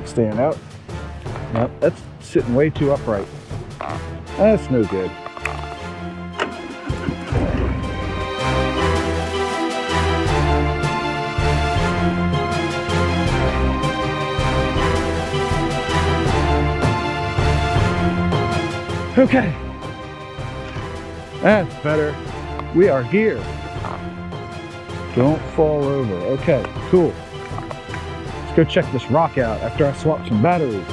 kickstand out. That's sitting way too upright. That's no good. Okay. That's better. We are here. Don't fall over. Okay, cool. Go check this rock out after I swap some batteries.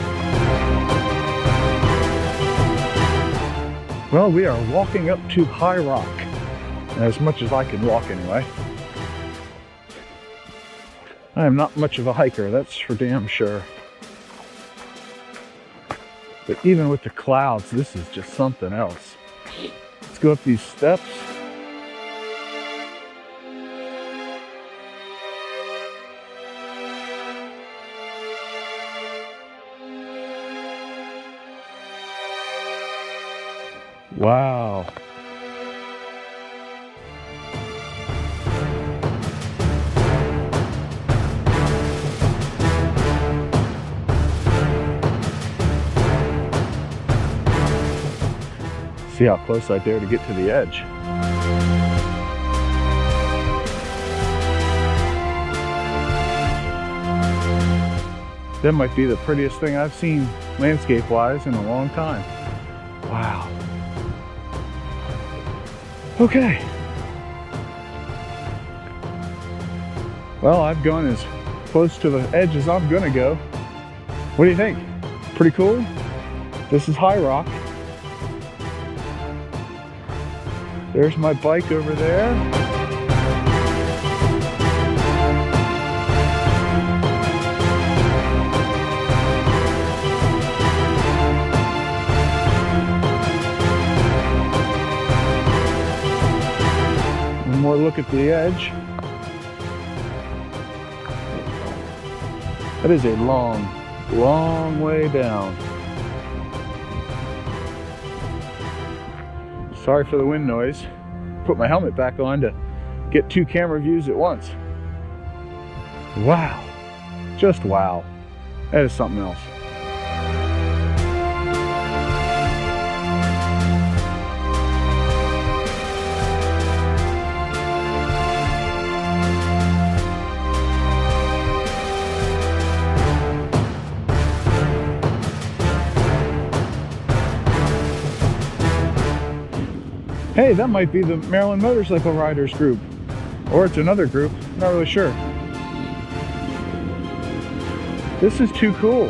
Well, we are walking up to High Rock. As much as I can walk anyway. I am not much of a hiker, that's for damn sure. But even with the clouds, this is just something else. Let's go up these steps. Wow. See how close I dare to get to the edge. That might be the prettiest thing I've seen landscape-wise in a long time. Wow. Okay. Well, I've gone as close to the edge as I'm gonna go. What do you think? Pretty cool? This is High Rock. There's my bike over there. Look at the edge. That is a long, long way down. Sorry for the wind noise. Put my helmet back on to get two camera views at once. Wow. Just wow. That is something else. Hey, that might be the Maryland Motorcycle Riders group. Or it's another group, not really sure. This is too cool.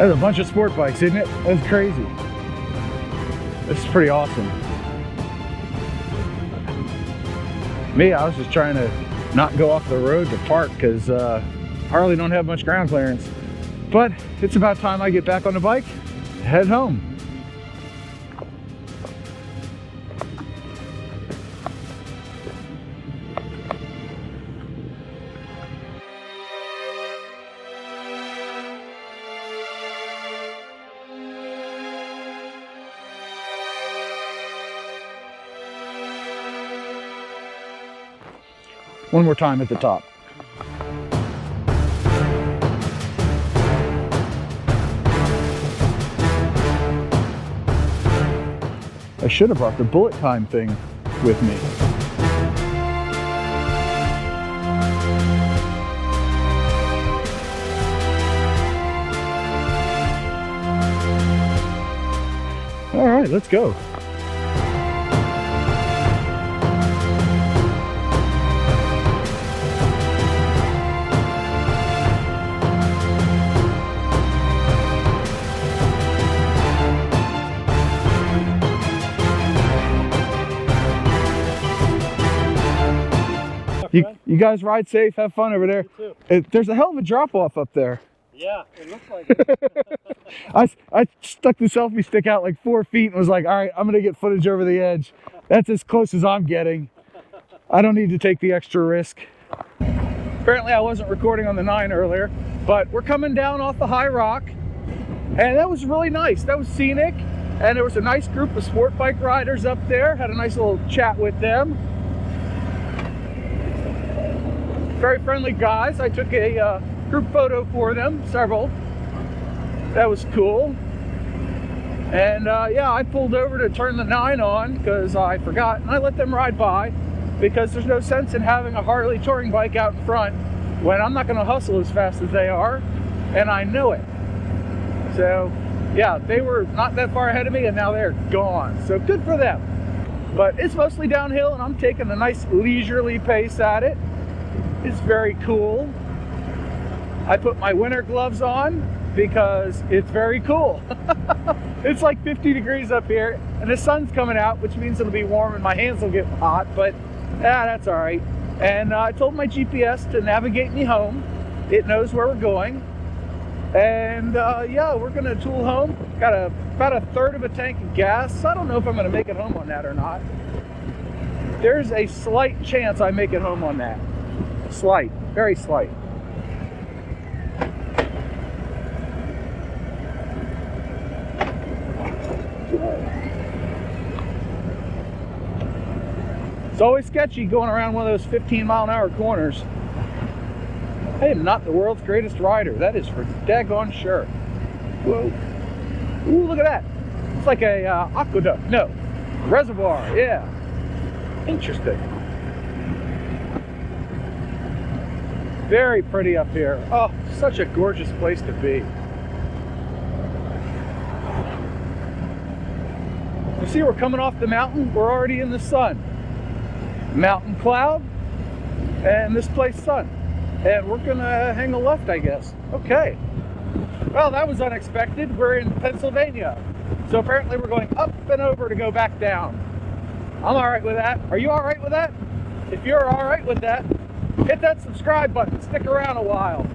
That's a bunch of sport bikes, isn't it? That's crazy. This is pretty awesome. Me, I was just trying to not go off the road to park because uh, Harley don't have much ground clearance. But it's about time I get back on the bike, head home. One more time at the top. I should have brought the bullet time thing with me. All right, let's go. You, you guys ride safe, have fun over there. It, there's a hell of a drop off up there. Yeah, it looks like it. I, I stuck the selfie stick out like four feet and was like, all right, I'm gonna get footage over the edge. That's as close as I'm getting. I don't need to take the extra risk. Apparently I wasn't recording on the 9 earlier, but we're coming down off the high rock and that was really nice. That was scenic and there was a nice group of sport bike riders up there. Had a nice little chat with them. Very friendly guys. I took a uh, group photo for them, several. That was cool. And uh, yeah, I pulled over to turn the 9 on because I forgot and I let them ride by because there's no sense in having a Harley touring bike out in front when I'm not going to hustle as fast as they are and I know it. So yeah, they were not that far ahead of me and now they're gone. So good for them. But it's mostly downhill and I'm taking a nice leisurely pace at it. It's very cool. I put my winter gloves on because it's very cool. it's like 50 degrees up here and the sun's coming out, which means it'll be warm and my hands will get hot, but yeah, that's all right. And uh, I told my GPS to navigate me home. It knows where we're going. And uh, yeah, we're gonna tool home. Got a, about a third of a tank of gas. I don't know if I'm gonna make it home on that or not. There's a slight chance I make it home on that. Slight, very slight. It's always sketchy going around one of those 15 mile an hour corners. I am not the world's greatest rider. That is for daggone sure. Whoa. Ooh, look at that. It's like a uh, aqueduct. No, reservoir. Yeah. Interesting. Very pretty up here. Oh, such a gorgeous place to be. You see, we're coming off the mountain. We're already in the sun. Mountain cloud and this place sun. And we're gonna hang a left I guess. Okay. Well that was unexpected. We're in Pennsylvania. So apparently we're going up and over to go back down. I'm all right with that. Are you all right with that? If you're all right with that hit that subscribe button. Stick around a while